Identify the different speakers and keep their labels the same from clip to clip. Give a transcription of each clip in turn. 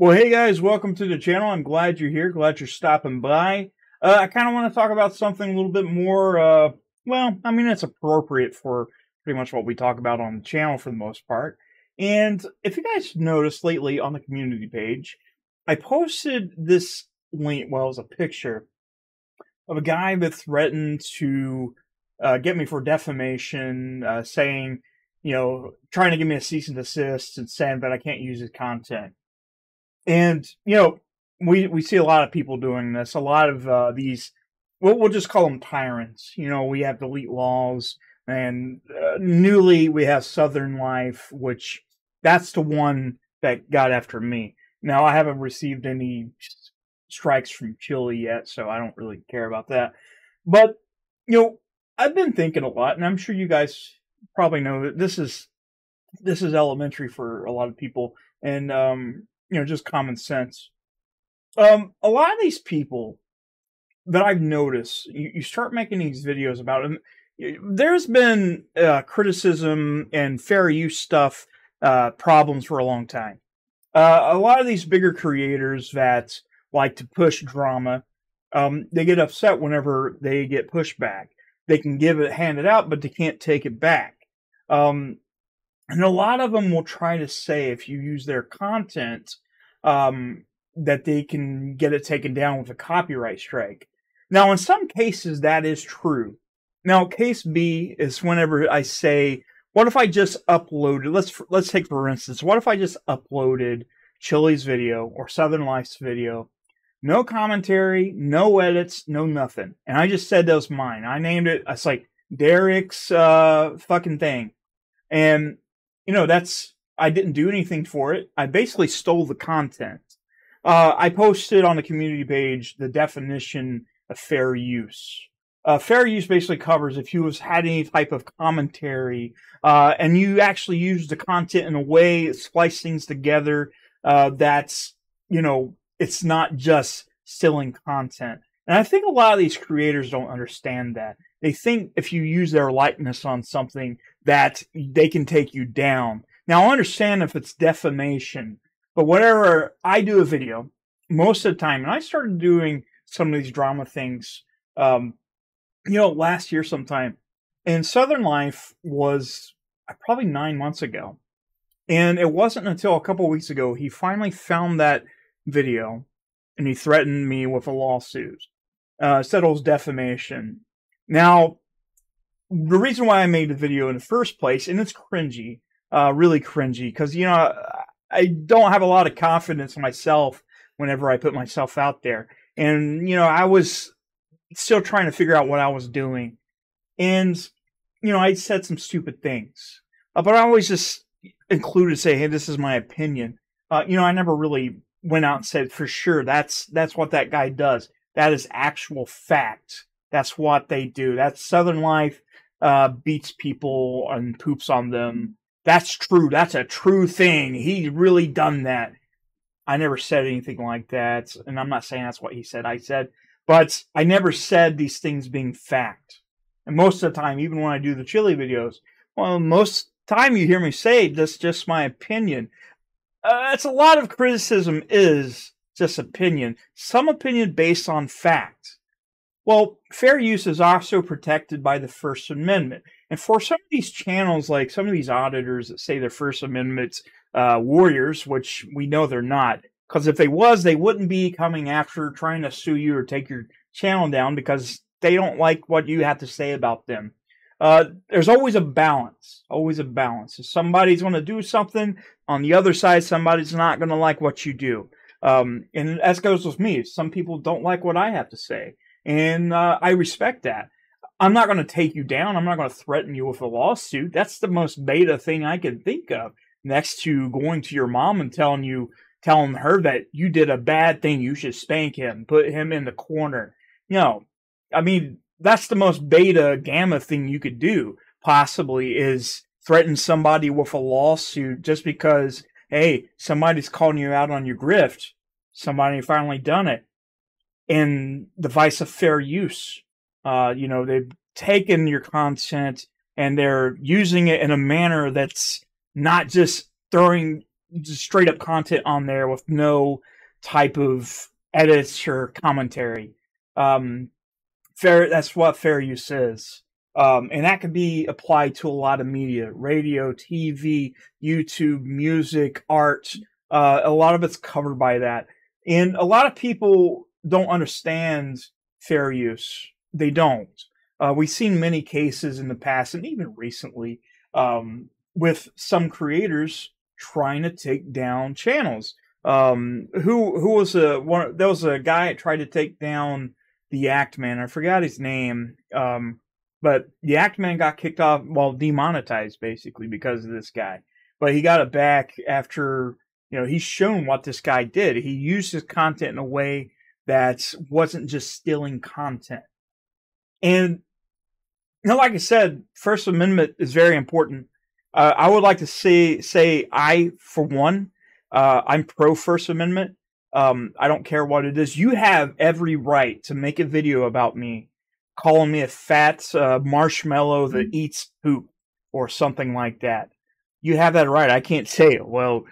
Speaker 1: Well, hey guys, welcome to the channel. I'm glad you're here. Glad you're stopping by. Uh, I kind of want to talk about something a little bit more, uh, well, I mean, it's appropriate for pretty much what we talk about on the channel for the most part. And if you guys noticed lately on the community page, I posted this link, well, it was a picture of a guy that threatened to uh, get me for defamation, uh, saying, you know, trying to give me a cease and desist and saying that I can't use his content. And you know, we we see a lot of people doing this. A lot of uh, these, we'll, we'll just call them tyrants. You know, we have Delete Lawz, and uh, newly we have Southern Life, which that's the one that got after me. Now I haven't received any strikes from Chille yet, so I don't really care about that. But you know, I've been thinking a lot, and I'm sure you guys probably know that this is this is elementary for a lot of people, and um, you know, just common sense. Um, a lot of these people that I've noticed, you, you start making these videos about them. There's been uh, criticism and fair use stuff uh, problems for a long time. Uh, a lot of these bigger creators that like to push drama, um, they get upset whenever they get pushback. They can give it, hand it out, but they can't take it back. Um, and a lot of them will try to say if you use their content, um, that they can get it taken down with a copyright strike. Now, in some cases, that is true. Now, case B is whenever I say, what if I just uploaded, let's, let's take for instance, what if I just uploaded Chille's video or Southern Life's video, no commentary, no edits, no nothing. And I just said that was mine. I named it, it's like Derek's, uh, fucking thing. And you know, that's, I didn't do anything for it. I basically stole the content. Uh, I posted on the community page the definition of fair use. Uh, fair use basically covers if you have had any type of commentary uh, and you actually use the content in a way, splice things together uh, that's, you know, it's not just stealing content. And I think a lot of these creators don't understand that. They think if you use their likeness on something that they can take you down. Now, I understand if it's defamation, but whenever I do a video, most of the time, and I started doing some of these drama things, um, you know, last year sometime, and Southern Life was uh, probably nine months ago. And it wasn't until a couple weeks ago he finally found that video and he threatened me with a lawsuit. Uh, was defamation. Now, the reason why I made the video in the first place, and it's cringy, uh, really cringy, because, you know, I don't have a lot of confidence in myself whenever I put myself out there. And, you know, I was still trying to figure out what I was doing. And, you know, I said some stupid things. Uh, but I always just included say, hey, this is my opinion. Uh, you know, I never really went out and said for sure that's that's what that guy does. That is actual fact. That's what they do. That's Southern life uh, beats people and poops on them. That's true. That's a true thing. He really done that. I never said anything like that, and I'm not saying that's what he said. I said, but I never said these things being fact. And most of the time, even when I do the Chille videos, well, most time you hear me say that's just my opinion. Uh, that's a lot of criticism is just opinion. Some opinion based on fact. Well, fair use is also protected by the First Amendment. And for some of these channels, like some of these auditors that say they're First Amendment uh, warriors, which we know they're not, because if they was, they wouldn't be coming after trying to sue you or take your channel down because they don't like what you have to say about them. Uh, there's always a balance, always a balance. If somebody's going to do something, on the other side, somebody's not going to like what you do. Um, and as goes with me, some people don't like what I have to say. And uh, I respect that. I'm not going to take you down. I'm not going to threaten you with a lawsuit. That's the most beta thing I can think of next to going to your mom and telling you, telling her that you did a bad thing. You should spank him, put him in the corner. You know, I mean, that's the most beta gamma thing you could do possibly is threaten somebody with a lawsuit just because, hey, somebody's calling you out on your grift. Somebody finally done it in the vice of fair use. Uh, you know, they've taken your content and they're using it in a manner that's not just throwing just straight up content on there with no type of edits or commentary. Um, fair. That's what fair use is. Um, and that can be applied to a lot of media, radio, TV, YouTube, music, art. Uh, a lot of it's covered by that. And a lot of people don't understand fair use. They don't. Uh, we've seen many cases in the past and even recently um, with some creators trying to take down channels. Um, who who was a one? There was a guy that tried to take down the Act Man. I forgot his name. Um, but the Act Man got kicked off, well, demonetized basically because of this guy. But he got it back after you know he's shown what this guy did. He used his content in a way that wasn't just stealing content. And you know, like I said, First Amendment is very important. Uh, I would like to say say I, for one, uh, I'm pro First Amendment. Um, I don't care what it is. You have every right to make a video about me, calling me a fat uh, marshmallow that mm-hmm. eats poop or something like that. You have that right. I can't say, well,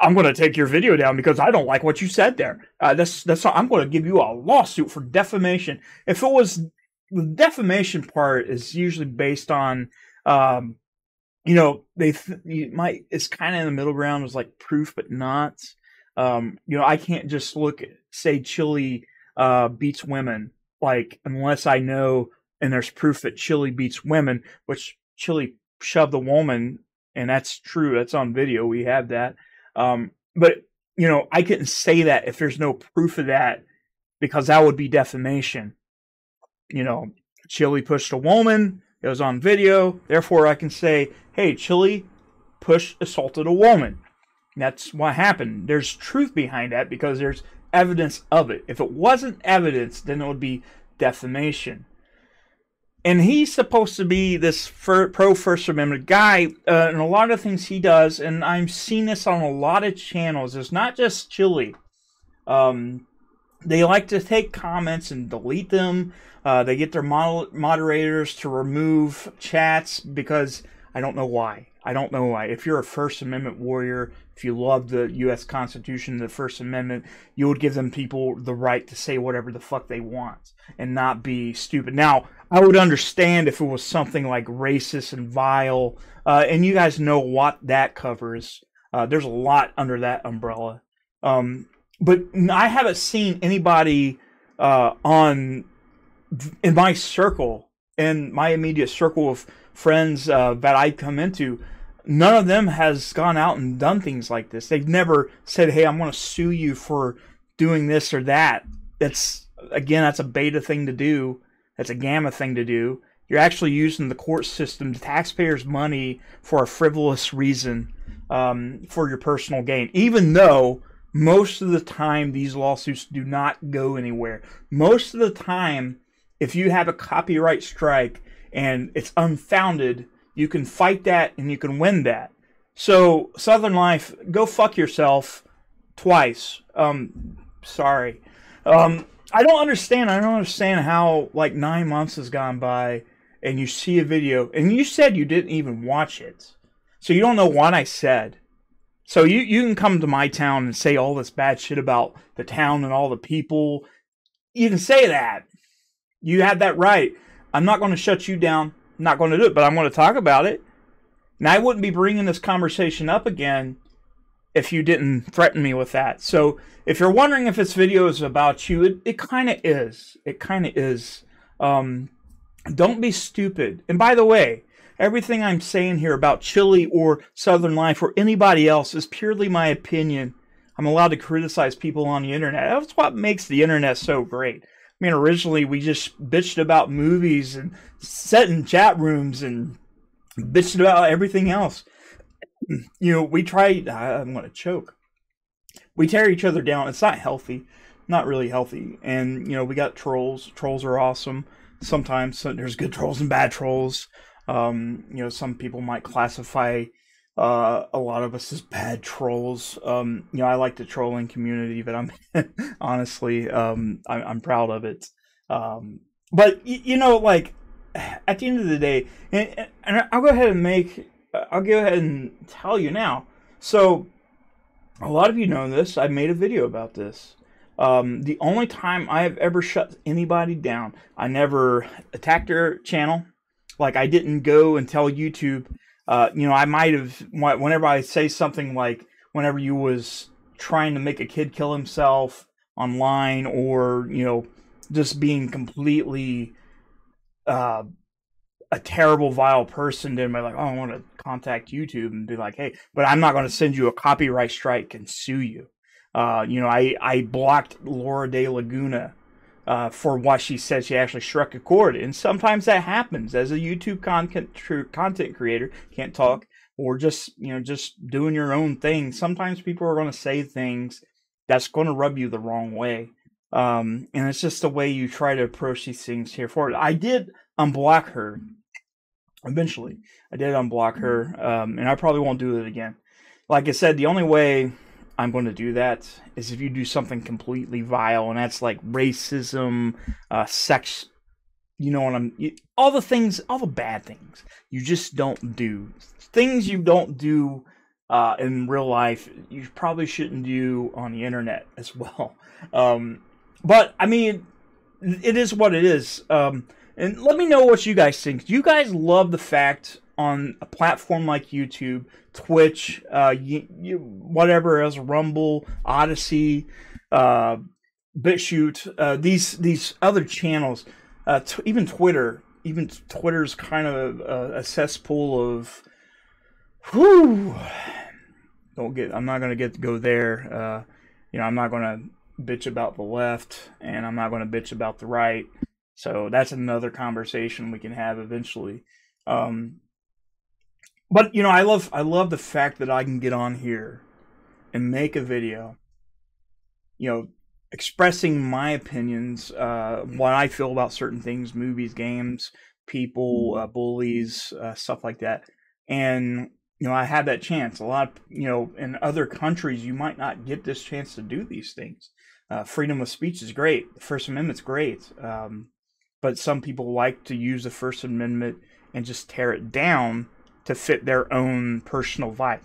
Speaker 1: I'm going to take your video down because I don't like what you said there. Uh, that's that's. I'm going to give you a lawsuit for defamation. If it was the defamation part is usually based on um, you know, they th- you might it's kind of in the middle ground. was like proof, but not. Um, you know, I can't just look at say Chille uh, beats women like unless I know and there's proof that Chille beats women, which Chille shoved the woman, and that's true. That's on video. We have that. Um, but you know, I couldn't say that if there's no proof of that because that would be defamation. You know, Chille pushed a woman. It was on video. Therefore, I can say hey, Chille pushed, assaulted a woman. That's what happened. There's truth behind that because there's evidence of it. If it wasn't evidence, then it would be defamation. And he's supposed to be this pro First Amendment guy, uh, and a lot of things he does, and I've seen this on a lot of channels. It's not just Chille. Um, they like to take comments and delete them. Uh, they get their mod- moderators to remove chats because I don't know why. I don't know why. If you're a First Amendment warrior, if you love the U.S. Constitution, the First Amendment, you would give them people the right to say whatever the fuck they want and not be stupid. Now, I would understand if it was something like racist and vile, uh, and you guys know what that covers. Uh, there's a lot under that umbrella. Um, but I haven't seen anybody uh, on in my circle, in my immediate circle of friends uh, that I come into, none of them has gone out and done things like this. They've never said, "Hey, I'm going to sue you for doing this or that." That's again, that's a beta thing to do. That's a gamma thing to do. You're actually using the court system, the taxpayers' money, for a frivolous reason, um, for your personal gain. Even though most of the time these lawsuits do not go anywhere. Most of the time, if you have a copyright strike and it's unfounded, you can fight that and you can win that. So Southern Life, go fuck yourself twice. Um, sorry. Um, I don't understand. I don't understand how like nine months has gone by and you see a video and you said you didn't even watch it, so you don't know what I said. So you you can come to my town and say all this bad shit about the town and all the people. You can say that. You had that right. I'm not going to shut you down. I'm not going to do it, but I'm going to talk about it. And I wouldn't be bringing this conversation up again if you didn't threaten me with that. So if you're wondering if this video is about you, it, it kind of is. It kind of is. Um, don't be stupid. And by the way, everything I'm saying here about Chille or Southern Life or anybody else is purely my opinion. I'm allowed to criticize people on the internet. That's what makes the internet so great. I mean, originally we just bitched about movies and sat in chat rooms and bitched about everything else. You know, we try. I'm going to choke. We tear each other down. It's not healthy, not really healthy. And you know, we got trolls. Trolls are awesome. Sometimes there's good trolls and bad trolls. Um, you know, some people might classify uh, a lot of us as bad trolls. Um, you know, I like the trolling community, but I'm honestly, um, I, am proud of it. Um, but you know, like at the end of the day, and, and I'll go ahead and make, I'll go ahead and tell you now. So a lot of you know this. I made a video about this. Um, the only time I have ever shut anybody down, I never attacked their channel. Like I didn't go and tell YouTube. Uh, you know, I might have whenever I say something like whenever you was trying to make a kid kill himself online, or you know, just being completely uh, a terrible, vile person, then be like, oh, I want to contact YouTube and be like, hey, but I'm not going to send you a copyright strike and sue you. Uh, you know, I, I blocked Laura De Laguna uh, for what she said she actually struck a chord. And sometimes that happens as a YouTube content, content creator, can't talk, or just, you know, just doing your own thing. Sometimes people are going to say things that's going to rub you the wrong way. Um, and it's just the way you try to approach these things here forward. I did unblock her eventually. I did unblock her, um, and I probably won't do it again. Like I said, the only way I'm going to do that is if you do something completely vile, and that's like racism, uh, sex. You know what I'm? You, all the things, all the bad things you just don't do. Things you don't do uh, in real life, you probably shouldn't do on the internet as well. Um, but I mean, it is what it is. Um, and let me know what you guys think. Do you guys love the fact on a platform like YouTube, Twitch, uh, you, you, whatever else, Rumble, Odysee, uh, BitChute, uh, these these other channels, uh, even Twitter, even Twitter's kind of a, a cesspool of, whew, don't get. I'm not gonna get to go there. Uh, you know, I'm not gonna bitch about the left, and I'm not gonna bitch about the right. So that's another conversation we can have eventually. Um, but you know, I love I love the fact that I can get on here and make a video. You know, expressing my opinions, uh, what I feel about certain things, movies, games, people, uh, bullies, uh, stuff like that. And you know, I had that chance. A lot, of, you know, in other countries, you might not get this chance to do these things. Uh, freedom of speech is great. The First Amendment's great. Um, but some people like to use the First Amendment and just tear it down to fit their own personal vibe.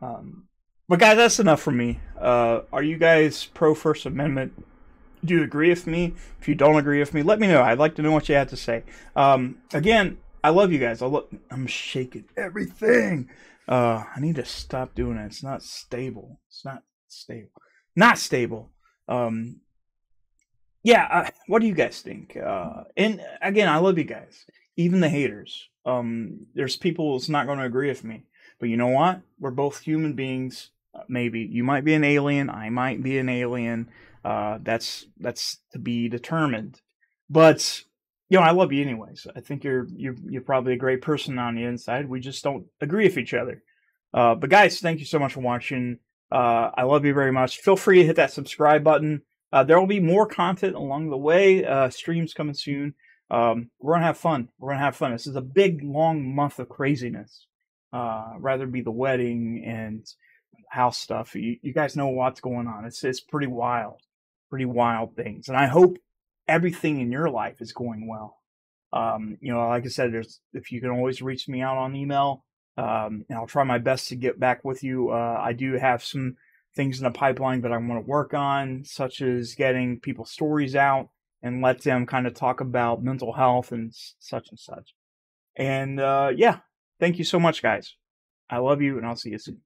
Speaker 1: Um, but guys, that's enough for me. Uh, are you guys pro First Amendment? Do you agree with me? If you don't agree with me, let me know. I'd like to know what you have to say. Um, again, I love you guys. I look, I'm shaking everything. Uh, I need to stop doing it. It's not stable. It's not stable. Not stable. Um, yeah, uh, what do you guys think? Uh, and again, I love you guys, even the haters. Um, there's people that's not going to agree with me, but you know what? We're both human beings. Uh, maybe you might be an alien, I might be an alien. Uh, that's that's to be determined. But you know, I love you anyways. I think you're you're you're probably a great person on the inside. We just don't agree with each other. Uh, but guys, thank you so much for watching. Uh, I love you very much. Feel free to hit that subscribe button. Uh, there will be more content along the way. Uh, streams coming soon. Um, we're gonna have fun. We're gonna have fun. This is a big, long month of craziness. Uh, rather be the wedding and house stuff. You, you guys know what's going on. It's it's pretty wild, pretty wild things. And I hope everything in your life is going well. Um, you know, like I said, there's if you can always reach me out on email. Um, and I'll try my best to get back with you. Uh, I do have some things in the pipeline that I want to work on, such as getting people's stories out and let them kind of talk about mental health and such and such. And uh, yeah, thank you so much, guys. I love you, and I'll see you soon.